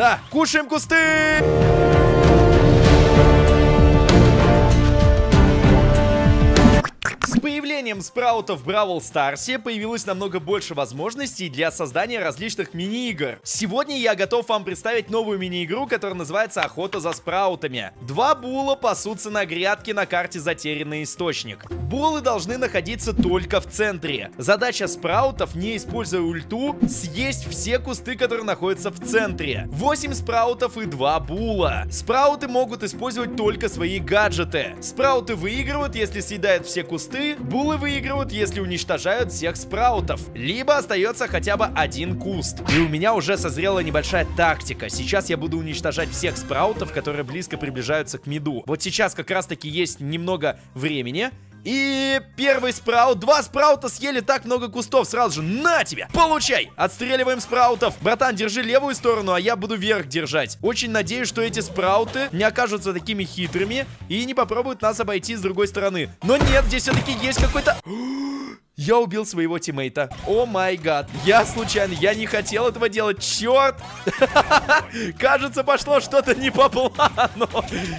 Да, кушаем кусты! Появлением спраутов в Бравл Старсе появилось намного больше возможностей для создания различных мини-игр. Сегодня я готов вам представить новую мини-игру, которая называется Охота за спраутами. Два була пасутся на грядке на карте Затерянный Источник. Булы должны находиться только в центре. Задача спраутов, не используя ульту, съесть все кусты, которые находятся в центре. 8 спраутов и 2 була. Спрауты могут использовать только свои гаджеты. Спрауты выигрывают, если съедают все кусты, булы выигрывают, если уничтожают всех спраутов. Либо остается хотя бы один куст. И у меня уже созрела небольшая тактика. Сейчас я буду уничтожать всех спраутов, которые близко приближаются к миду. Вот сейчас как раз таки есть немного времени. И первый спраут, два спраута съели так много кустов сразу же. На тебе! Получай! Отстреливаем спраутов. Братан, держи левую сторону, а я буду вверх держать. Очень надеюсь, что эти спрауты не окажутся такими хитрыми и не попробуют нас обойти с другой стороны. Но нет, здесь все-таки есть какой-то... Я убил своего тиммейта. О май гад. Я случайно, я не хотел этого делать. Черт. Кажется, пошло что-то не по плану.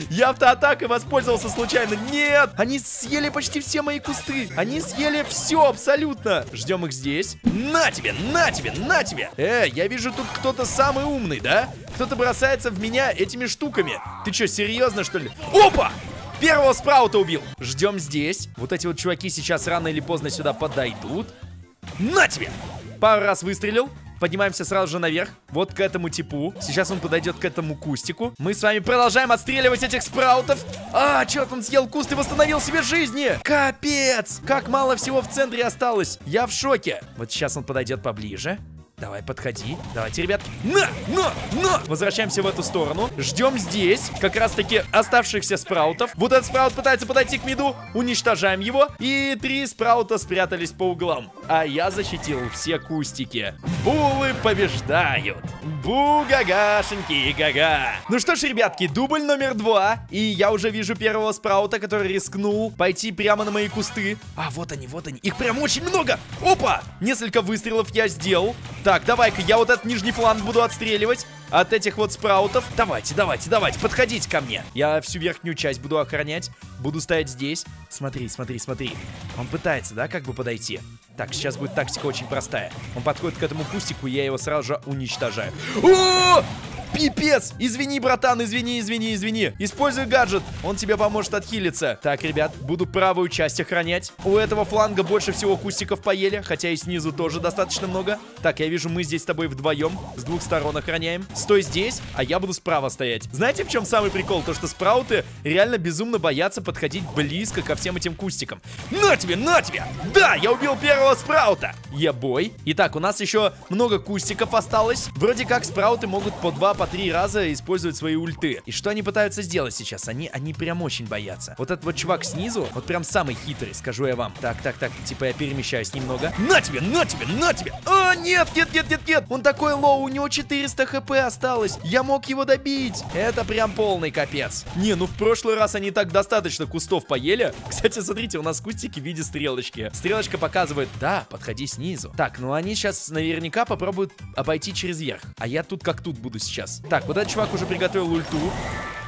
Я автоатакой воспользовался случайно. Нет. Они съели почти все мои кусты. Они съели все абсолютно. Ждем их здесь. На тебе, на тебе, на тебе. Э, я вижу тут кто-то самый умный, да? Кто-то бросается в меня этими штуками. Ты что, серьезно, что ли? Опа! Первого спраута убил. Ждем здесь. Вот эти вот чуваки сейчас рано или поздно сюда подойдут. На тебе! Пару раз выстрелил. Поднимаемся сразу же наверх, вот к этому типу. Сейчас он подойдет к этому кустику. Мы с вами продолжаем отстреливать этих спраутов. А, черт, он съел куст и восстановил себе жизни. Капец! Как мало всего в центре осталось. Я в шоке. Вот сейчас он подойдет поближе. Давай, подходи. Давайте, ребят. На! На! На! Возвращаемся в эту сторону. Ждем здесь как раз-таки оставшихся спраутов. Вот этот спраут пытается подойти к миду. Уничтожаем его. И три спраута спрятались по углам. А я защитил все кустики. Булы побеждают. Бу-гагашеньки, гага. Ну что ж, ребятки, дубль номер два. И я уже вижу первого спраута, который рискнул пойти прямо на мои кусты. А, вот они, вот они. Их прям очень много. Опа! Несколько выстрелов я сделал. Так, давай-ка я вот этот нижний фланг буду отстреливать от этих вот спраутов. Давайте, давайте, давайте, подходите ко мне. Я всю верхнюю часть буду охранять. Буду стоять здесь. Смотри, смотри, смотри. Он пытается, да, как бы подойти. Так, сейчас будет тактика очень простая. Он подходит к этому кустику, я его сразу же уничтожаю. О! Пипец! Извини, братан, извини, извини, извини. Используй гаджет, он тебе поможет отхилиться. Так, ребят, буду правую часть охранять. У этого фланга больше всего кустиков поели, хотя и снизу тоже достаточно много. Так, я вижу, мы здесь с тобой вдвоем, с двух сторон охраняем. Стой здесь, а я буду справа стоять. Знаете, в чем самый прикол? То, что спрауты реально безумно боятся подходить близко ко всем этим кустикам. На тебе, на тебе! Да, я убил первого Sprout а! Ебой. Итак, у нас еще много кустиков осталось. Вроде как Sprout ы могут по два, по три раза использовать свои ульты. И что они пытаются сделать сейчас? Они, они прям очень боятся. Вот этот вот чувак снизу, вот прям самый хитрый, скажу я вам. Так, так, так, типа я перемещаюсь немного. На тебе, на тебе, на тебе! А, нет, нет, нет, нет, нет! Он такой low, у него 400 HP осталось. Я мог его добить. Это прям полный капец. Не, ну в прошлый раз они так достаточно кустов поели. Кстати, смотрите, у нас кустики в виде стрелочки. Стрелочка показывает, да, подходи снизу. Так, ну они сейчас наверняка попробуют обойти через верх. А я тут как тут буду сейчас. Так, вот этот чувак уже приготовил ульту.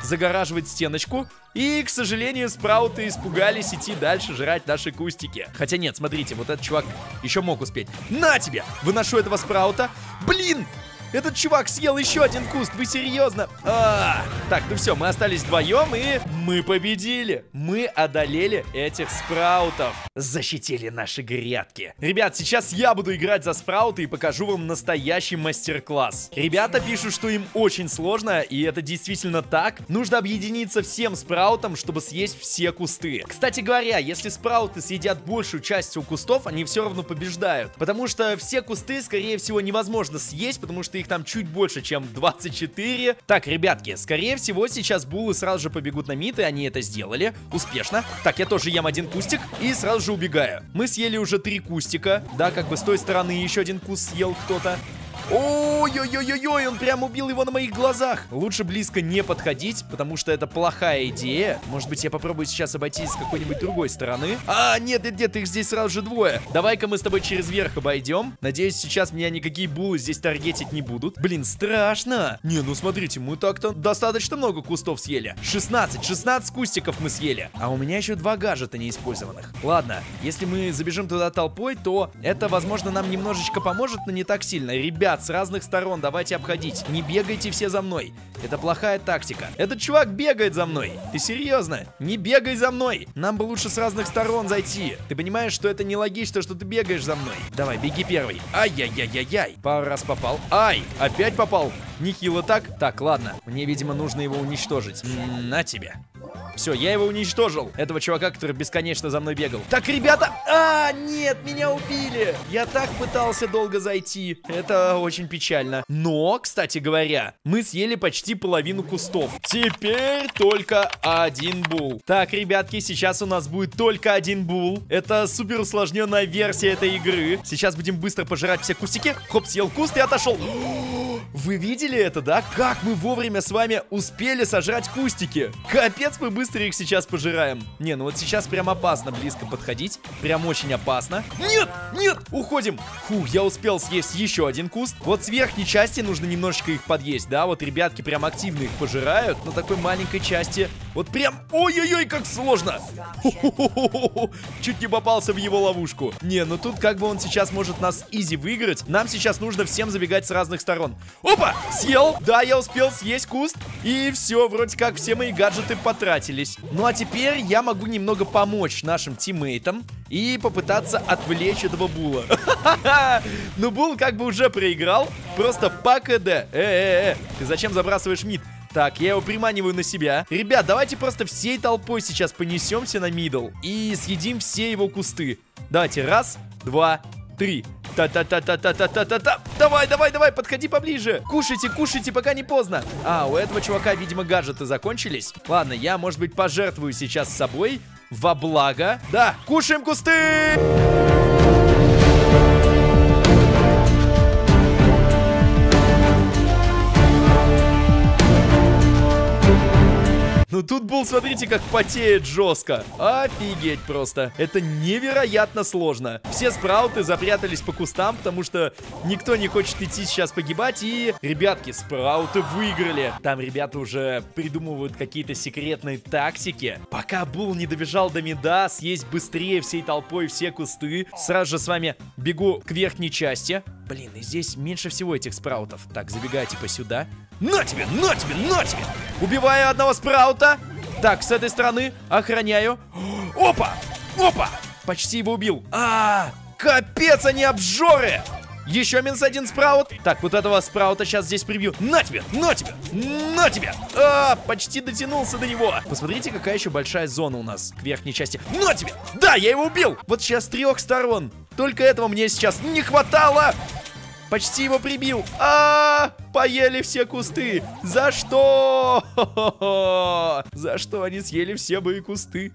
Загораживает стеночку. И, к сожалению, спрауты испугались идти дальше жрать наши кустики. Хотя нет, смотрите, вот этот чувак еще мог успеть. На тебе! Выношу этого спраута. Блин! Этот чувак съел еще один куст, вы серьезно? А, так, ну все, мы остались вдвоем и мы победили. Мы одолели этих спраутов. Защитили наши грядки. Ребят, сейчас я буду играть за спрауты и покажу вам настоящий мастер-класс. Ребята пишут, что им очень сложно, и это действительно так. Нужно объединиться всем спраутам, чтобы съесть все кусты. Кстати говоря, если спрауты съедят большую часть у кустов, они все равно побеждают. Потому что все кусты, скорее всего, невозможно съесть, потому что их там чуть больше, чем 24. Так, ребятки, скорее всего, сейчас булы сразу же побегут на мид, и они это сделали. Успешно. Так, я тоже ем один кустик и сразу же убегаю. Мы съели уже три кустика. Да, как бы с той стороны еще один куст съел кто-то. Ой-ой-ой-ой, он прям убил его на моих глазах. Лучше близко не подходить, потому что это плохая идея. Может быть, я попробую сейчас обойти с какой-нибудь другой стороны. А, нет, нет, нет, их здесь сразу же двое. Давай-ка мы с тобой через верх обойдем. Надеюсь, сейчас меня никакие булы здесь таргетить не будут. Блин, страшно. Не, ну смотрите, мы так-то достаточно много кустов съели. 16, 16 кустиков мы съели. А у меня еще два гаджета неиспользованных. Ладно, если мы забежим туда толпой, то это, возможно, нам немножечко поможет, но не так сильно. Ребят, с разных сторон давайте обходить. Не бегайте все за мной. Это плохая тактика. Этот чувак бегает за мной. Ты серьезно? Не бегай за мной. Нам бы лучше с разных сторон зайти. Ты понимаешь, что это нелогично, что ты бегаешь за мной. Давай, беги первый. Ай-яй-яй-яй-яй. Пару раз попал. Ай, опять попал. Нехило так. Так, ладно. Мне, видимо, нужно его уничтожить. На тебе. Все, я его уничтожил. Этого чувака, который бесконечно за мной бегал. Так, ребята... А, нет, меня убили. Я так пытался долго зайти. Это очень печально. Но, кстати говоря, мы съели почти половину кустов. Теперь только один бул. Так, ребятки, сейчас у нас будет только один бул. Это супер усложненная версия этой игры. Сейчас будем быстро пожирать все кустики. Хоп, съел куст и отошел. Вы видели это, да? Как мы вовремя с вами успели сожрать кустики? Капец, мы быстро их сейчас пожираем. Не, ну вот сейчас прям опасно близко подходить. Прям очень опасно. Нет, нет, уходим. Фух, я успел съесть еще один куст. Вот с верхней части нужно немножечко их подъесть, да? Вот ребятки прям активно их пожирают. На такой маленькой части. Вот прям, ой-ой-ой, как сложно. Чуть не попался в его ловушку. Не, ну тут как бы он сейчас может нас изи выиграть. Нам сейчас нужно всем забегать с разных сторон. Опа! Съел! Да, я успел съесть куст. И все, вроде как все мои гаджеты потратились. Ну а теперь я могу немного помочь нашим тиммейтам и попытаться отвлечь этого Була. Ну, Бул как бы уже проиграл. Просто по КД. Э-э-э, ты зачем забрасываешь мид? Так, я его приманиваю на себя. Ребят, давайте просто всей толпой сейчас понесемся на мидл и съедим все его кусты. Давайте, раз, два, три. Та-та-та-та-та-та-та-та-та. Давай, давай, давай, подходи поближе. Кушайте, кушайте, пока не поздно. А, у этого чувака, видимо, гаджеты закончились. Ладно, я, может быть, пожертвую сейчас собой во благо. Да, кушаем кусты! Ну тут был, смотрите, как потеет жестко. Офигеть просто. Это невероятно сложно. Все спрауты запрятались по кустам, потому что никто не хочет идти сейчас погибать. И, ребятки, спрауты выиграли. Там ребята уже придумывают какие-то секретные тактики. Пока Бул не добежал до меда, съесть быстрее всей толпой все кусты. Сразу же с вами бегу к верхней части. Блин, и здесь меньше всего этих спраутов. Так, забегайте типа сюда. На тебе, на тебе, на тебе! Убиваю одного спраута. Так, с этой стороны охраняю. Опа! Опа! Почти его убил. А, -а, -а капец, они обжоры! Еще минус один спраут. Так, вот этого спраута сейчас здесь прибью. На тебе, на тебе, на тебе. А, почти дотянулся до него. Посмотрите, какая еще большая зона у нас к верхней части. На тебе. Да, я его убил. Вот сейчас трех сторон. Только этого мне сейчас не хватало. Почти его прибил. А, -а, -а поели все кусты. За что? За что они съели все мои кусты?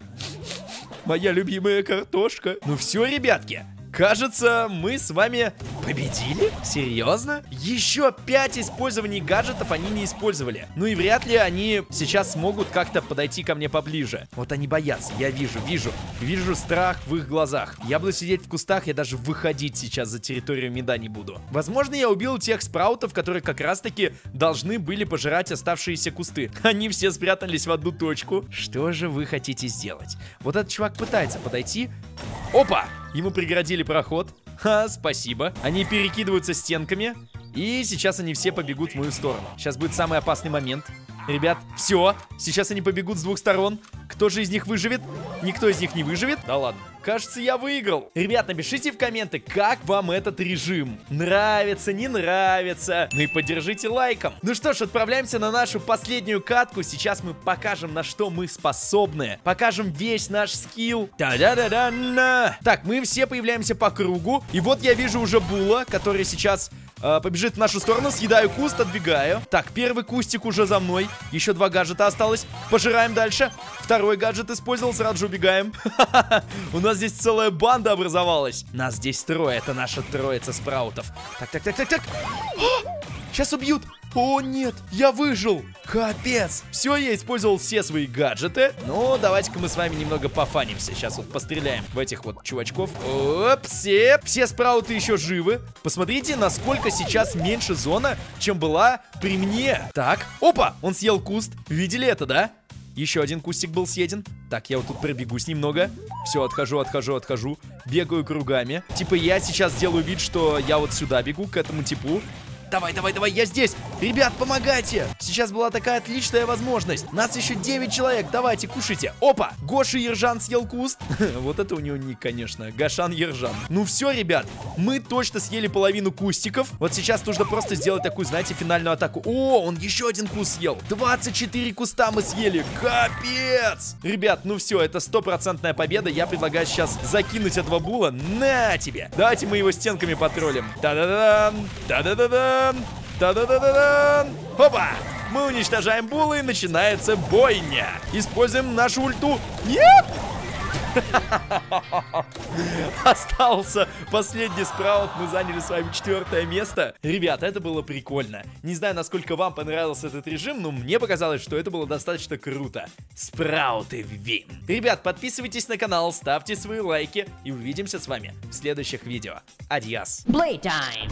Моя любимая картошка. Ну все, ребятки. Кажется, мы с вами победили? Серьезно? Еще 5 использований гаджетов они не использовали. Ну и вряд ли они сейчас смогут как-то подойти ко мне поближе. Вот они боятся, я вижу, вижу. Вижу страх в их глазах. Я буду сидеть в кустах, я даже выходить сейчас за территорию меда не буду. Возможно, я убил тех спраутов, которые как раз-таки должны были пожирать оставшиеся кусты. Они все спрятались в одну точку. Что же вы хотите сделать? Вот этот чувак пытается подойти. Опа! Ему преградили проход. Ха, спасибо. Они перекидываются стенками. И сейчас они все побегут в мою сторону. Сейчас будет самый опасный момент. Ребят, все. Сейчас они побегут с двух сторон. Кто же из них выживет? Никто из них не выживет. Да ладно. Кажется, я выиграл. Ребят, напишите в комменты, как вам этот режим. Нравится, не нравится. Ну и поддержите лайком. Ну что ж, отправляемся на нашу последнюю катку. Сейчас мы покажем, на что мы способны. Покажем весь наш скилл. Та-да-да-да-на. Так, мы все появляемся по кругу. И вот я вижу уже Була, который сейчас э, побежит в нашу сторону. Съедаю куст, отбегаю. Так, первый кустик уже за мной. Еще два гаджета осталось. Пожираем дальше. Второй гаджет использовал, сразу же убегаем. У нас здесь целая банда образовалась. Нас здесь трое, это наша троица спраутов. Так, так, так, так, так. Сейчас убьют. О, нет, я выжил. Капец. Все, я использовал все свои гаджеты. Ну, давайте-ка мы с вами немного пофанимся. Сейчас вот постреляем в этих вот чувачков. Оп, все. Все спрауты еще живы. Посмотрите, насколько сейчас меньше зона, чем была при мне. Так, опа, он съел куст. Видели это, да? Еще один кустик был съеден. Так, я вот тут пробегусь немного. Все, отхожу, отхожу, отхожу. Бегаю кругами. Типа я сейчас делаю вид, что я вот сюда бегу, к этому типу. Давай, давай, давай, я здесь. Ребят, помогайте. Сейчас была такая отличная возможность. Нас еще 9 человек. Давайте, кушайте. Опа, Гоша Ержан съел куст. вот это у него ник, конечно. Гашан Ержан. Ну все, ребят, мы точно съели половину кустиков. Вот сейчас нужно просто сделать такую, знаете, финальную атаку. О, он еще один куст съел. 24 куста мы съели. Капец. Ребят, ну все, это стопроцентная победа. Я предлагаю сейчас закинуть этого була. На тебе. Давайте мы его стенками потроллим. Та-да-да-дан. Та-да-да-да. Та-да-да-да-дан! Опа! Мы уничтожаем булы и начинается бойня. Используем нашу ульту. Нет! Остался последний спраут, мы заняли с вами четвертое место. Ребята, это было прикольно. Не знаю, насколько вам понравился этот режим, но мне показалось, что это было достаточно круто. Спрауты вин. Ребят, подписывайтесь на канал, ставьте свои лайки и увидимся с вами в следующих видео. Адьос. Playtime.